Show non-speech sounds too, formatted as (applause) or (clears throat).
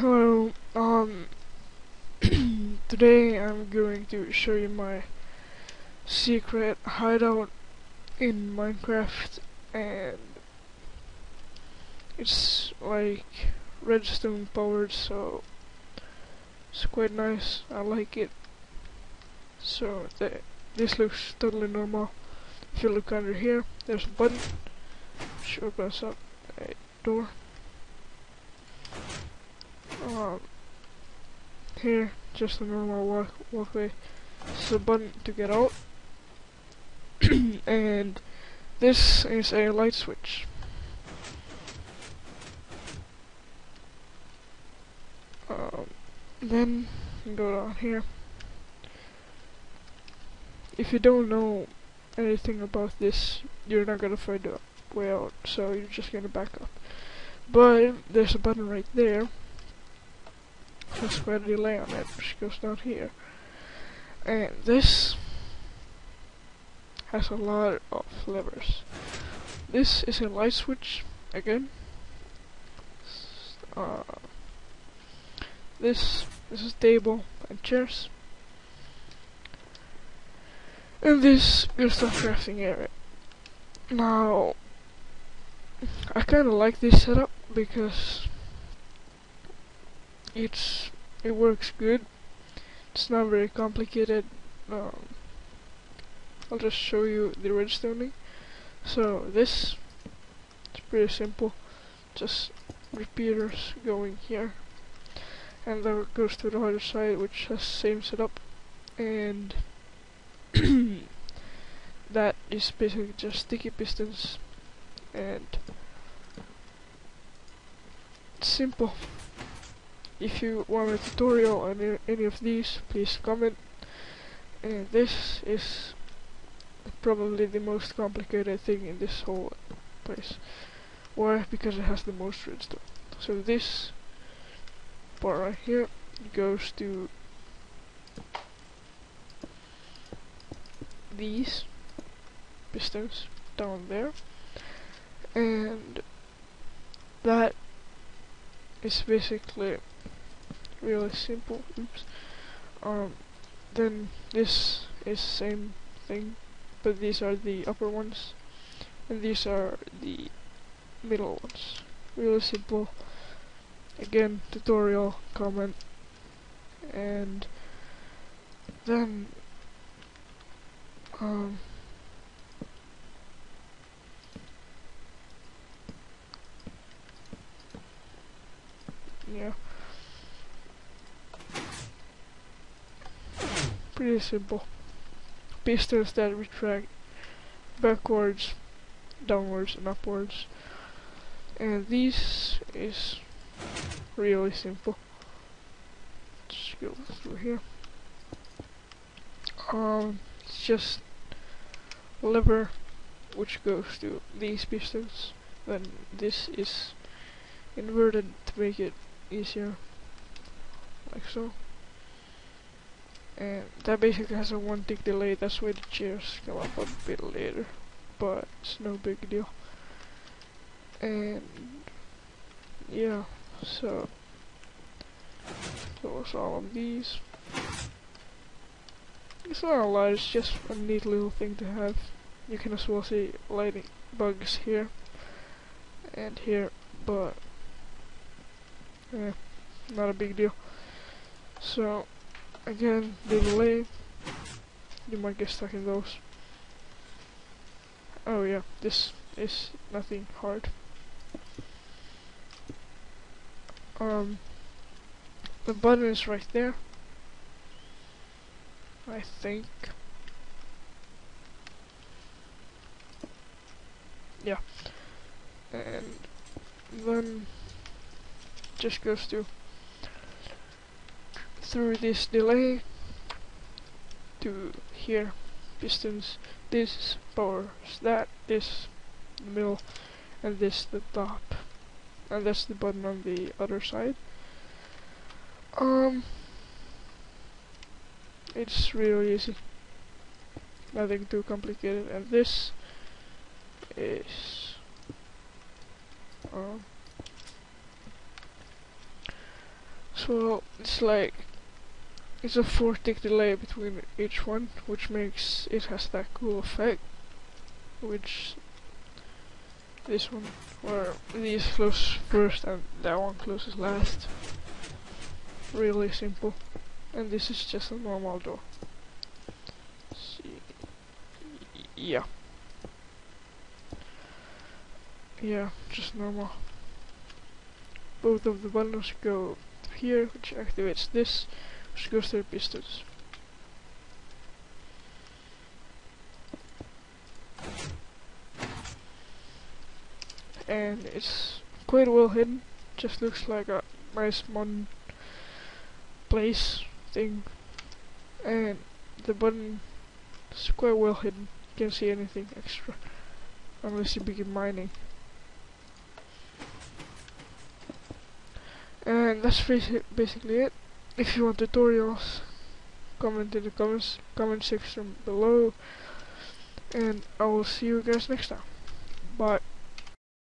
Hello, um, (clears throat) today I'm going to show you my secret hideout in Minecraft and it's like redstone powered so it's quite nice, I like it. So th this looks totally normal. If you look under here, there's a button which opens up a door. Um, here, just a normal walk walkway. Is a button to get out. (clears throat) and this is a light switch. Um, then go down here. If you don't know anything about this, you're not gonna find a way out, so you're just gonna back up. But there's a button right there. A delay on it, which goes down here. And this has a lot of levers. This is a light switch again. Uh, this this is table and chairs. And this is the crafting area. Now I kinda like this setup because it's it works good. It's not very complicated. Um, I'll just show you the redstoning. So this it's pretty simple. Just repeaters going here and then it goes to the other side which has same setup and (coughs) that is basically just sticky pistons and simple if you want a tutorial on any of these please comment. And this is probably the most complicated thing in this whole place. Why? Because it has the most redstone. So this part right here goes to these pistons down there. And that is basically really simple oops. Um then this is same thing but these are the upper ones. And these are the middle ones. Really simple. Again tutorial comment and then um yeah pretty simple pistons that retract backwards downwards and upwards. And this is really simple. Just go through here. Um it's just lever which goes to these pistons. Then this is inverted to make it easier like so and that basically has a one tick delay that's why the chairs come up a bit later but it's no big deal. And yeah so those all of these. It's not a lot it's just a neat little thing to have. You can as well see lighting bugs here and here but yeah, not a big deal. So, again, delay, you might get stuck in those. Oh yeah, this is nothing hard. Um, the button is right there. I think. Yeah. And then just goes to through this delay to here pistons this powers that this the middle and this the top. And that's the button on the other side. Um it's really easy. Nothing too complicated. And this is um so it's like it's a four tick delay between each one, which makes it has that cool effect. Which this one, where these close first and that one closes last. Really simple. And this is just a normal door. See, yeah. Yeah, just normal. Both of the buttons go here, which activates this, to the pistons. And it's quite well hidden, just looks like a nice modern place thing. And the button is quite well hidden, you can't see anything extra, unless you begin mining. And that's basically it. If you want tutorials, comment in the comments comment section below. And I will see you guys next time. Bye.